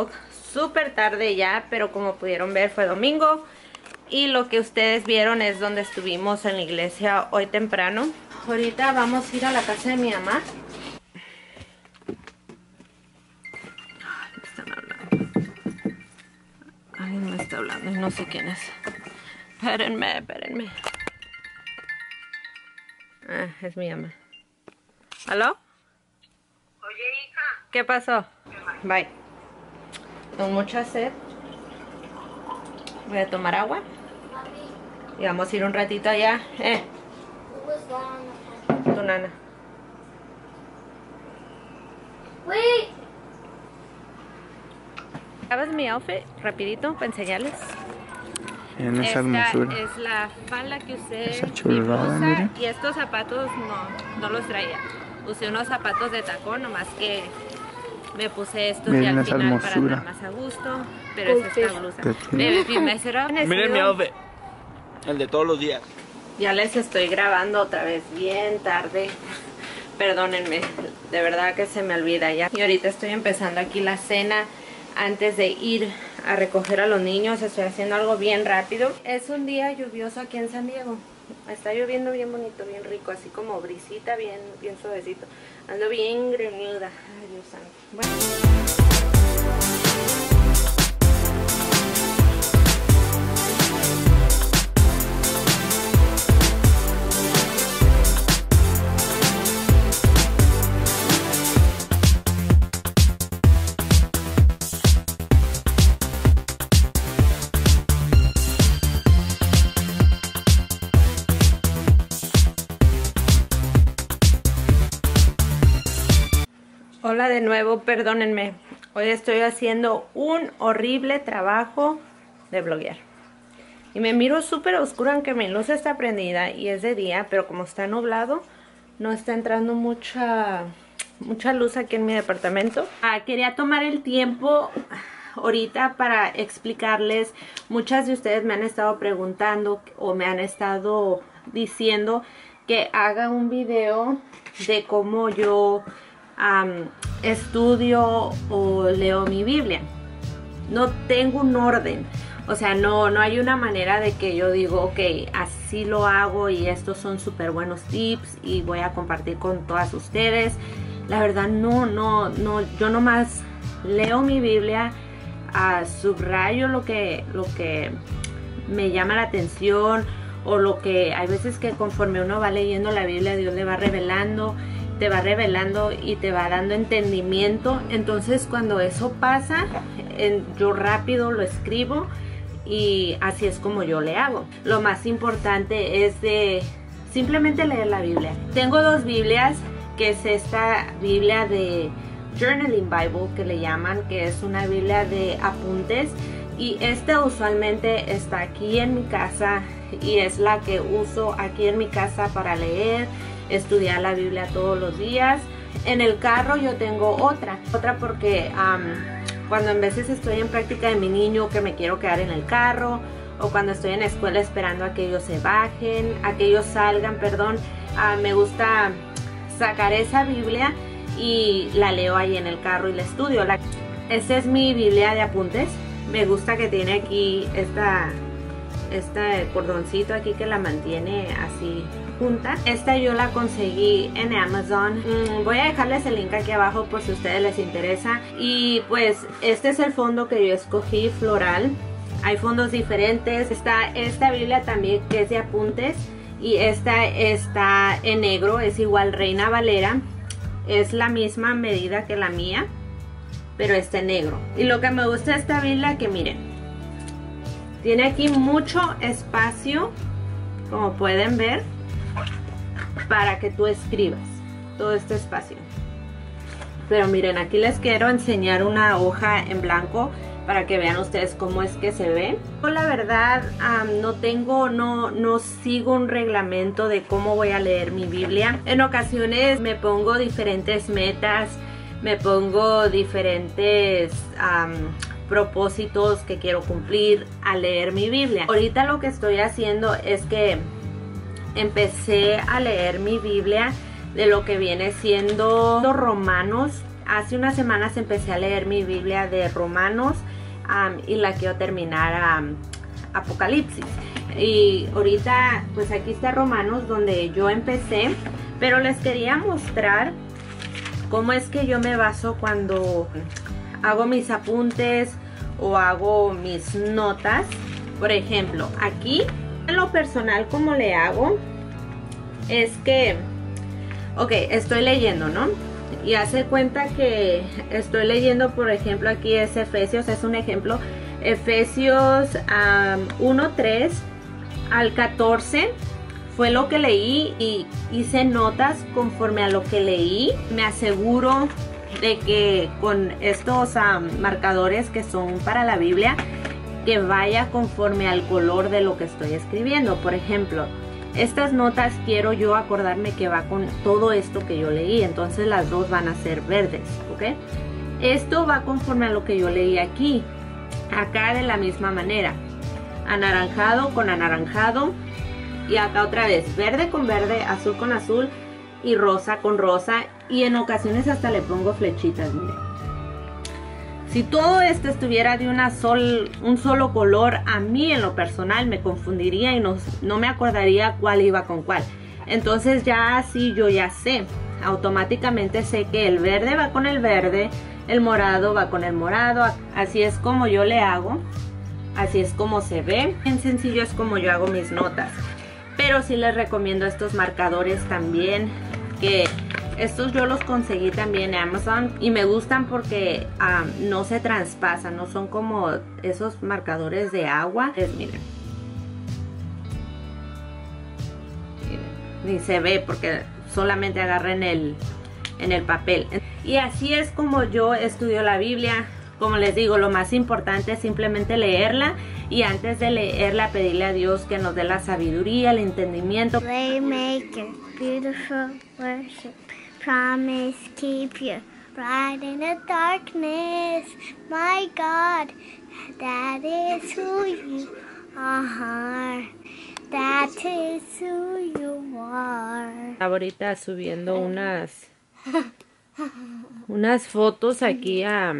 vlog súper tarde ya, pero como pudieron ver fue domingo y lo que ustedes vieron es donde estuvimos en la iglesia hoy temprano. Ahorita vamos a ir a la casa de mi mamá. Ay, me están hablando. Alguien me está hablando y no sé quién es. Espérenme, espérenme. Ah, es mi mamá. ¿Aló? Oye, hija. ¿Qué pasó? Bye. Con mucha sed. Voy a tomar agua. Y vamos a ir un ratito allá. Eh, tu nana. Wait! ¿Sabes mi outfit? Rapidito, para enseñarles. En esa Esta hermosura. es la falda que usé, Esa mi chulada, mira. y estos zapatos no, no los traía. Usé unos zapatos de tacón, nomás que me puse estos Miren ya al final para hermosura. andar más a gusto. Pero es esta blusa. Miren mi outfit. El de todos los días. Ya les estoy grabando otra vez bien tarde. Perdónenme, de verdad que se me olvida ya. Y ahorita estoy empezando aquí la cena antes de ir a recoger a los niños. Estoy haciendo algo bien rápido. Es un día lluvioso aquí en San Diego. Está lloviendo bien bonito, bien rico, así como brisita, bien, bien suavecito. Ando bien greñuda. Ay, Dios santo. De nuevo, perdónenme. Hoy estoy haciendo un horrible trabajo de bloguear. Y me miro súper oscura aunque mi luz está prendida y es de día, pero como está nublado, no está entrando mucha, mucha luz aquí en mi departamento. Ah, quería tomar el tiempo ahorita para explicarles. Muchas de ustedes me han estado preguntando o me han estado diciendo que haga un video de cómo yo am, estudio o leo mi Biblia. No tengo un orden. O sea, no, no hay una manera de que yo digo, ok, así lo hago y estos son súper buenos tips y voy a compartir con todas ustedes. La verdad, no, no, no, yo nomás leo mi Biblia, ah, subrayo lo que, lo que me llama la atención o lo que hay veces que conforme uno va leyendo la Biblia, Dios le va revelando, te va revelando y te va dando entendimiento. Entonces, cuando eso pasa, en- yo rápido lo escribo y así es como yo le hago. Lo más importante es de simplemente leer la Biblia. Tengo dos Biblias, que es esta Biblia de Journaling Bible que le llaman, que es una Biblia de apuntes y esta usualmente está aquí en mi casa y es la que uso aquí en mi casa para leer, estudiar la Biblia todos los días. En el carro yo tengo otra, otra porque cuando en veces estoy en práctica de mi niño que me quiero quedar en el carro o cuando estoy en la escuela esperando a que ellos se bajen, a que ellos salgan, perdón, ah, me gusta sacar esa Biblia y la leo ahí en el carro y la estudio. La, es mi Biblia de apuntes. Me gusta que tiene aquí esta, este cordoncito aquí que la mantiene así junta. Esta yo la conseguí en Amazon. Mm, voy a dejarles el link aquí abajo por si a ustedes les interesa. Y pues este es el fondo que yo escogí floral. Hay fondos diferentes. Está esta Biblia también que es de apuntes. Y esta está en negro. Es igual Reina Valera. Es la misma medida que la mía. Pero está en negro. Y lo que me gusta de esta Biblia que miren. Tiene aquí mucho espacio. Como pueden ver. Para que tú escribas. Todo este espacio. Pero miren, aquí les quiero enseñar una hoja en blanco para que vean ustedes cómo es que se ve. Yo la verdad no tengo, no, no sigo un reglamento de cómo voy a leer mi Biblia. En ocasiones me pongo diferentes metas, me pongo diferentes propósitos que quiero cumplir al leer mi Biblia. Ahorita lo que estoy haciendo es que empecé a leer mi Biblia de lo que viene siendo romanos hace unas semanas empecé a leer mi Biblia de Romanos y la quiero terminar a Apocalipsis. Y ahorita, pues aquí está Romanos donde yo empecé, pero les quería mostrar cómo es que yo me baso cuando hago mis apuntes o hago mis notas. Por ejemplo, aquí lo personal, como le hago, es que, ok, estoy leyendo, ¿no? Y hace cuenta que estoy leyendo, por ejemplo, aquí es Efesios, es un ejemplo, Efesios um, 1, 3 al 14 fue lo que leí y hice notas conforme a lo que leí. Me aseguro de que con estos marcadores que son para la Biblia, que vaya conforme al color de lo que estoy escribiendo. Por ejemplo, estas notas quiero yo acordarme que va con todo esto que yo leí, entonces las dos van a ser verdes, ¿ok? Esto va conforme a lo que yo leí aquí, acá de la misma manera, anaranjado con anaranjado y acá otra vez verde con verde, azul con azul y rosa con rosa y en ocasiones hasta le pongo flechitas, miren. Si todo esto estuviera de una un solo color, a mí en lo personal me confundiría y no, no me acordaría cuál iba con cuál. Entonces ya así yo ya sé, automáticamente sé que el verde va con el verde, el morado va con el morado, así es como yo le hago, así es como se ve, en sencillo es como yo hago mis notas. Pero sí les recomiendo estos marcadores también, que estos yo los conseguí también en Amazon y me gustan porque um, no se traspasan, no son como esos marcadores de agua. Miren. Ni se ve porque solamente agarra en el, en el papel. Y así es como yo estudio la Biblia. Como les digo, lo más importante es simplemente leerla y antes de leerla pedirle a Dios que nos dé la sabiduría, el entendimiento. Waymaker, beautiful worship, promise keeper, bright in the darkness. My God, that is who you are. That is who you are. Ahorita subiendo unas unas fotos aquí a,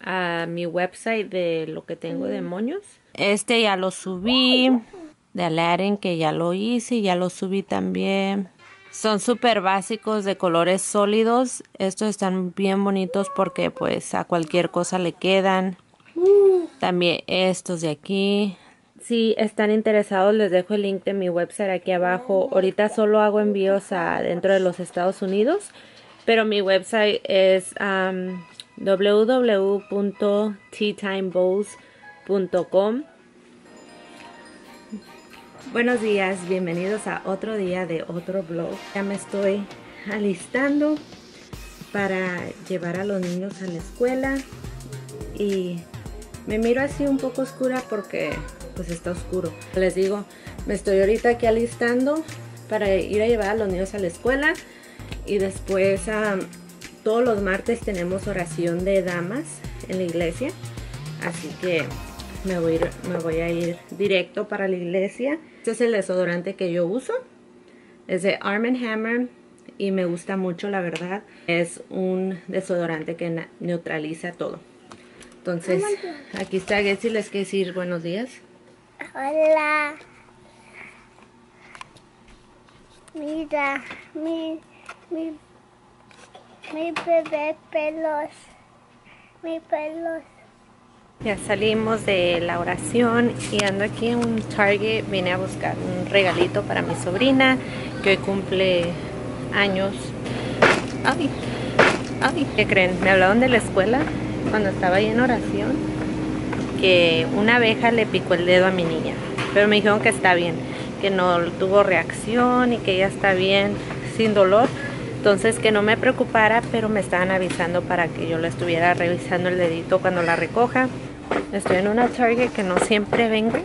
a mi website de lo que tengo de moños. Este ya lo subí. De Aladdin que ya lo hice, ya lo subí también. Son súper básicos de colores sólidos. Estos están bien bonitos porque pues a cualquier cosa le quedan. También estos de aquí. Si están interesados les dejo el link de mi website aquí abajo. Ahorita solo hago envíos a dentro de los Estados Unidos. Pero mi website es um, www.teatimebowls.com. Buenos días, bienvenidos a otro día de otro blog. Ya me estoy alistando para llevar a los niños a la escuela y me miro así un poco oscura porque pues está oscuro. Les digo, me estoy ahorita aquí alistando para ir a llevar a los niños a la escuela y después um, todos los martes tenemos oración de damas en la iglesia. Así que me voy, me voy a ir directo para la iglesia. Este es el desodorante que yo uso. Es de Arm Hammer y me gusta mucho, la verdad. Es un desodorante que neutraliza todo. Entonces, aquí está Gessi. Les quiero decir buenos días. Hola. Mira, mi, mi, mi bebé pelos. Mi pelos. Ya salimos de la oración y ando aquí en un Target. Vine a buscar un regalito para mi sobrina que hoy cumple años. Ay, ay, ¿qué creen? Me hablaron de la escuela cuando estaba ahí en oración que una abeja le picó el dedo a mi niña. Pero me dijeron que está bien, que no tuvo reacción y que ella está bien, sin dolor. Entonces que no me preocupara, pero me estaban avisando para que yo la estuviera revisando el dedito cuando la recoja. Estoy en una Target que no siempre vengo.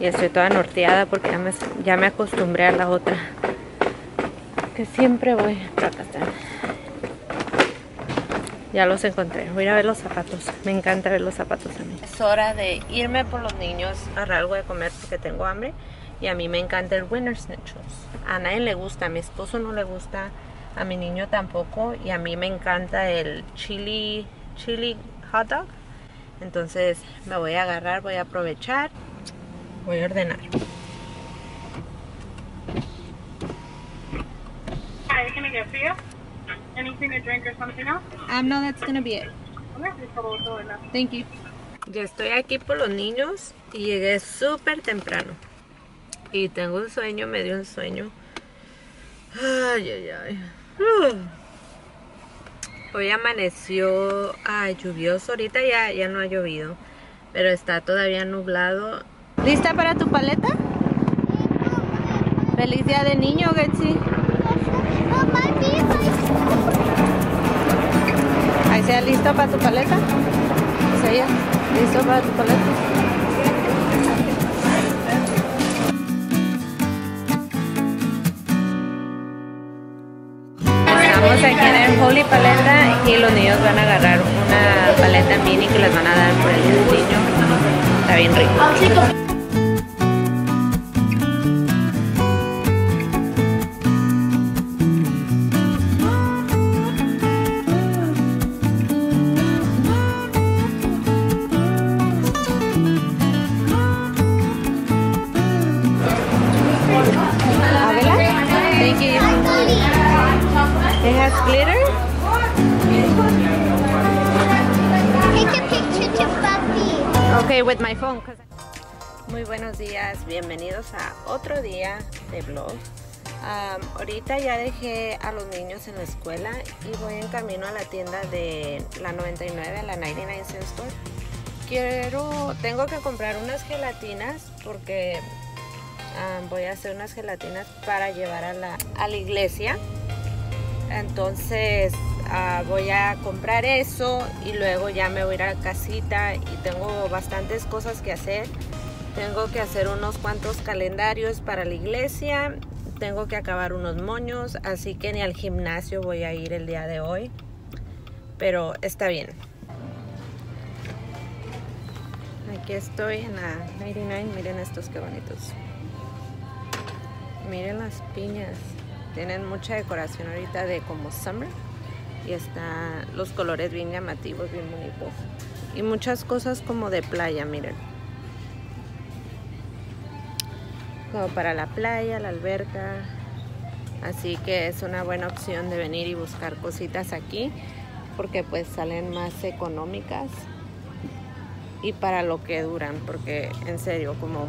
Y estoy toda norteada porque ya me, ya me acostumbré a la otra. Que siempre voy. Pero acá. Ya los encontré. Voy a ver los zapatos. Me encanta ver los zapatos a mí. Es hora de irme por los niños a algo de comer porque tengo hambre. Y a mí me encanta el Winter Snitches. A nadie le gusta. A mi esposo no le gusta. A mi niño tampoco. Y a mí me encanta el chili, chili hot dog. Entonces me voy a agarrar, voy a aprovechar. Voy a ordenar. Hi, what can I get for you? Anything to drink or something else? Um, no, that's gonna be it. Thank you. Ya estoy aquí por los niños y llegué súper temprano. Y tengo un sueño, me dio un sueño. Ay, ay, ay. Uh. Hoy amaneció lluvioso. Ahorita ya, ya no ha llovido. Pero está todavía nublado. ¿Lista para tu paleta? Feliz día de niño, mira. Ahí sea listo para tu paleta. Listo para tu paleta. Estamos aquí en Holy Paleta y los niños van a agarrar una paleta mini que les van a dar por el niño. Está bien rico. Muy buenos días, bienvenidos a otro día de vlog. Ahorita ya dejé a los niños en la escuela y voy en camino a la tienda de la 99, la 99 Cent Store. Quiero, tengo que comprar unas gelatinas porque voy a hacer unas gelatinas para llevar a la, a la iglesia. Entonces ah, voy a comprar eso y luego ya me voy a ir a casita y tengo bastantes cosas que hacer. Tengo que hacer unos cuantos calendarios para la iglesia. Tengo que acabar unos moños, así que ni al gimnasio voy a ir el día de hoy. Pero está bien. Aquí estoy en la 99. Miren estos qué bonitos. Miren las piñas. Tienen mucha decoración ahorita de como summer. Y están los colores bien llamativos, bien bonitos. Y muchas cosas como de playa, miren. Como para la playa, la alberca. Así que es una buena opción de venir y buscar cositas aquí. Porque pues salen más económicas. Y para lo que duran. Porque en serio, como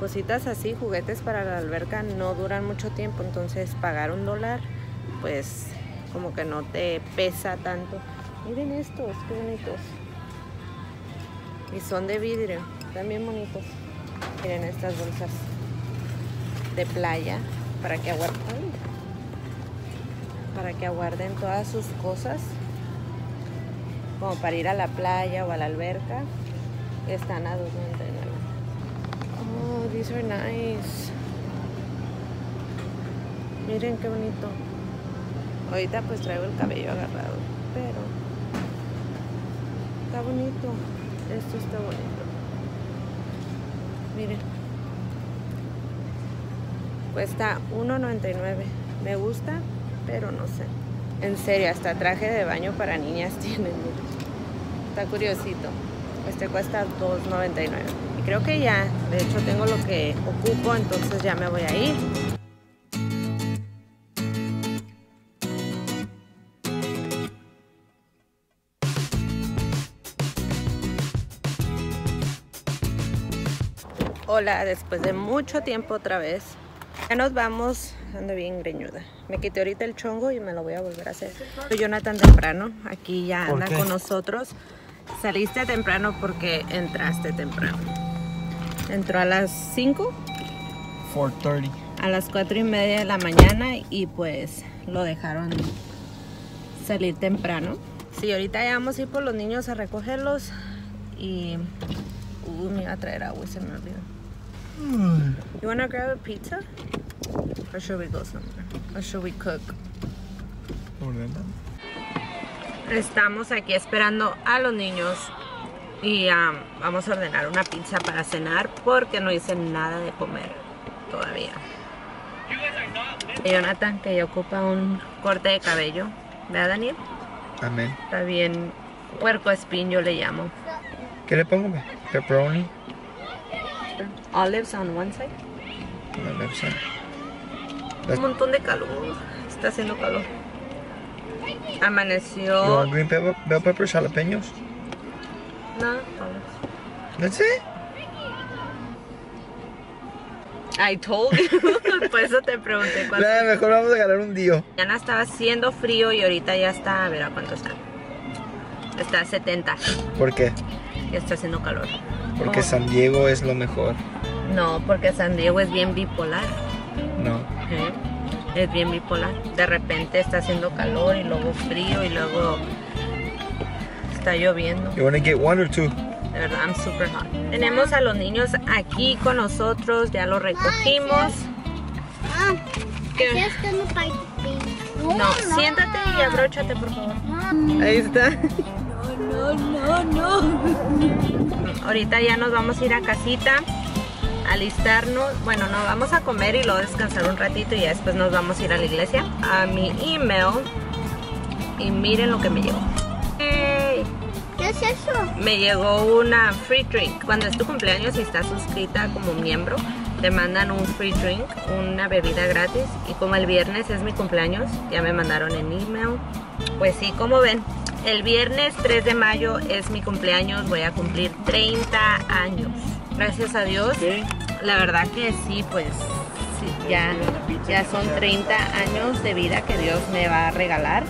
cositas así, juguetes para la alberca no duran mucho tiempo, entonces pagar un dólar, pues como que no te pesa tanto. Miren estos, qué bonitos. Y son de vidrio, también bonitos. Miren estas bolsas de playa para que aguarden, para que aguarden todas sus cosas, como para ir a la playa o a la alberca. Están a 2.99. Oh, these are nice. Miren qué bonito. Ahorita pues traigo el cabello agarrado, pero está bonito. Esto está bonito. Miren. Cuesta 1.99. Me gusta, pero no sé. En serio, hasta traje de baño para niñas tienen. Está curiosito. Este cuesta 2.99. Y creo que ya, de hecho tengo lo que ocupo, entonces ya me voy a ir. Hola, después de mucho tiempo otra vez. Ya nos vamos, ando bien greñuda. Me quité ahorita el chongo y me lo voy a volver a hacer. Soy Jonathan temprano, aquí ya ¿Por anda con nosotros. Saliste temprano porque entraste temprano. Entró a las 5, 4.30. a las 4 y media de la mañana y pues lo dejaron salir temprano. Sí, ahorita ya vamos a ir por los niños a recogerlos y... Uh, me iba a traer agua y se me olvidó. You wanna grab a pizza? Or should we go somewhere? Or should we cook? Estamos aquí esperando a los niños y um, vamos a ordenar una pizza para cenar porque no hice nada de comer todavía. Jonathan que ya ocupa un corte de cabello. ¿Verdad, Daniel? Amén. Está bien puerco espín, yo le llamo. ¿Qué le pongo? ve? Pepperoni. Olives on one side. on left side. Un montón de calor. Está haciendo calor. You Amaneció. want green pepper, bell peppers, jalapenos? No, olives. That's it. I told you. Por eso te pregunté cuánto. Nah, mejor vamos a agarrar un dio. Mañana estaba haciendo frío y ahorita ya está, a ver a cuánto está. Está a 70. ¿Por qué? Ya está haciendo calor. Porque Oh, San Diego es lo mejor. No, porque San Diego es bien bipolar. No. ¿eh? Es bien bipolar. De repente está haciendo calor y luego frío y luego está lloviendo. You want to get one or two? De verdad, I'm super hot. Tenemos a los niños aquí con nosotros, ya los recogimos. Ah, ¿Qué? así es que no siéntate y abróchate, por favor. No, Ahí está. No, no, no. Ahorita ya nos vamos a ir a casita, a alistarnos. Bueno, no, vamos a comer y luego descansar un ratito y ya después nos vamos a ir a la iglesia. A mi email. Y miren lo que me llegó. ¿Qué es eso? Me llegó una free drink. Cuando es tu cumpleaños y estás suscrita como miembro, te mandan un free drink, una bebida gratis. Y como el viernes es mi cumpleaños, ya me mandaron en email. Pues sí, como ven, el viernes 3 de mayo es mi cumpleaños, voy a cumplir 30 años. Gracias a Dios. La verdad que sí, pues sí, ya, ya son 30 años de vida que Dios me va a regalar.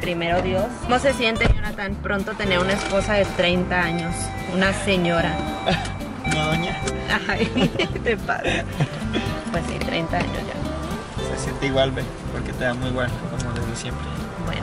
Primero Dios. ¿Cómo se siente, Jonathan, pronto tener una esposa de 30 años? Una señora. Doña. Ay, te pasa. Pues sí, 30 años ya. Se siente igual, ve, porque te da muy igual, como desde siempre. Bueno,